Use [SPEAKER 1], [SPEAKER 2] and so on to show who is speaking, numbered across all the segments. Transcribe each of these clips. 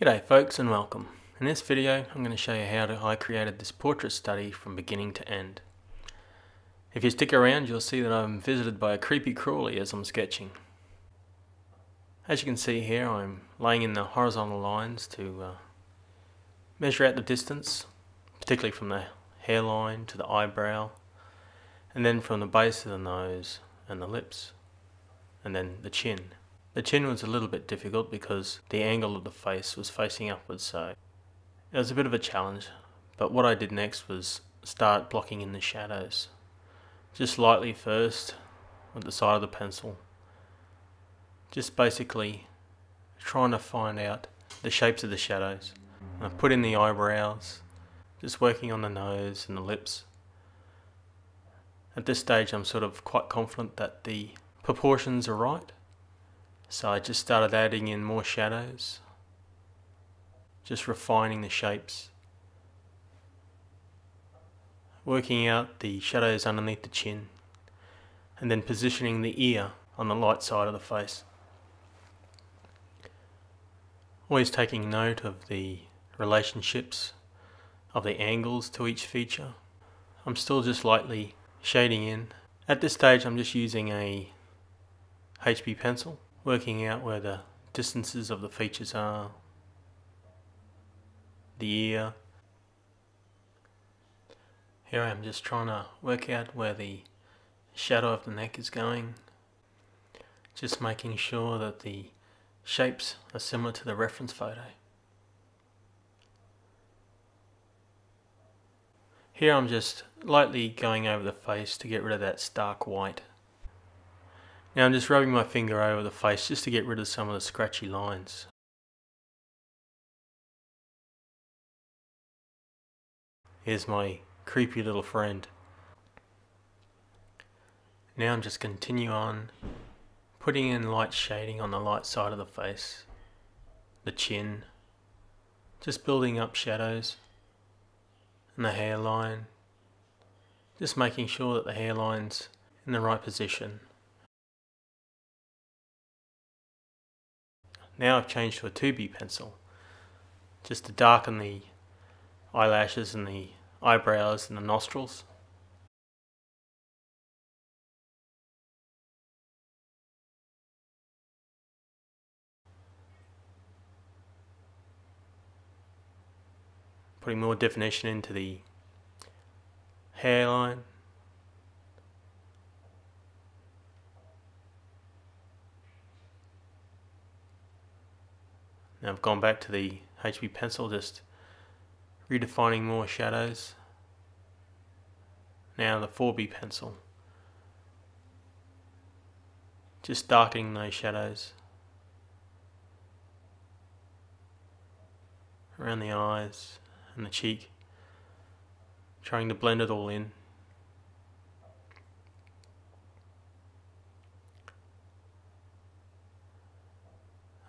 [SPEAKER 1] G'day folks and welcome. In this video I'm going to show you how I created this portrait study from beginning to end. If you stick around you'll see that I'm visited by a creepy crawly as I'm sketching. As you can see here I'm laying in the horizontal lines to uh, measure out the distance, particularly from the hairline to the eyebrow, and then from the base of the nose and the lips, and then the chin. The chin was a little bit difficult because the angle of the face was facing upwards so it was a bit of a challenge. But what I did next was start blocking in the shadows. Just lightly first with the side of the pencil. Just basically trying to find out the shapes of the shadows. And I put in the eyebrows just working on the nose and the lips. At this stage I'm sort of quite confident that the proportions are right so I just started adding in more shadows, just refining the shapes, working out the shadows underneath the chin, and then positioning the ear on the light side of the face. Always taking note of the relationships of the angles to each feature. I'm still just lightly shading in. At this stage I'm just using a HB pencil working out where the distances of the features are, the ear. Here I am just trying to work out where the shadow of the neck is going, just making sure that the shapes are similar to the reference photo. Here I'm just lightly going over the face to get rid of that stark white. Now I'm just rubbing my finger over the face just to get rid of some of the scratchy lines. Here's my creepy little friend. Now I'm just continue on putting in light shading on the light side of the face, the chin, just building up shadows and the hairline, just making sure that the hairline's in the right position. Now I've changed to a 2B pencil, just to darken the eyelashes and the eyebrows and the nostrils. Putting more definition into the hairline. Now I've gone back to the HB pencil, just redefining more shadows. Now the 4B pencil. Just darkening those shadows. Around the eyes and the cheek. Trying to blend it all in.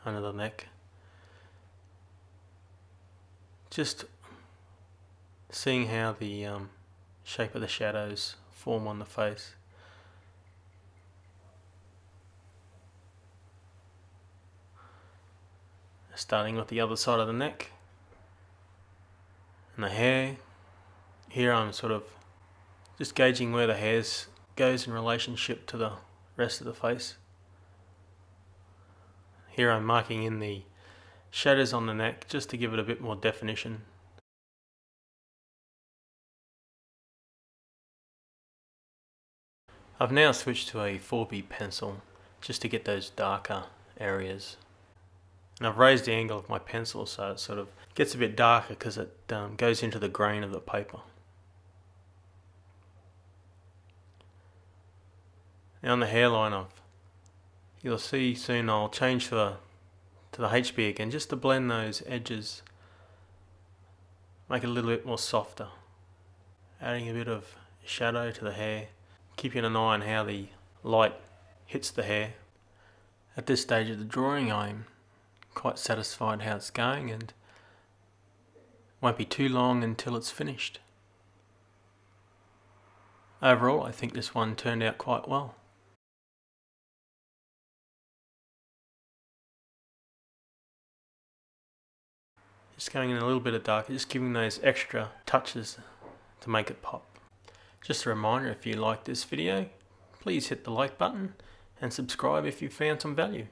[SPEAKER 1] Under the neck. Just seeing how the um, shape of the shadows form on the face. Starting with the other side of the neck and the hair. Here I'm sort of just gauging where the hair goes in relationship to the rest of the face. Here I'm marking in the shadows on the neck just to give it a bit more definition. I've now switched to a 4B pencil just to get those darker areas. And I've raised the angle of my pencil so it sort of gets a bit darker because it um, goes into the grain of the paper. Now on the hairline I've, you'll see soon I'll change a to the HB again just to blend those edges make it a little bit more softer. Adding a bit of shadow to the hair keeping an eye on how the light hits the hair. At this stage of the drawing I'm quite satisfied how it's going and won't be too long until it's finished. Overall I think this one turned out quite well Just going in a little bit of dark, just giving those extra touches to make it pop. Just a reminder, if you like this video, please hit the like button and subscribe if you found some value.